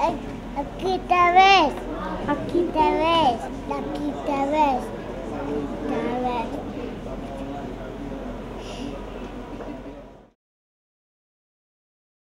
Aquí te ves, aquí te ves, aquí te ves.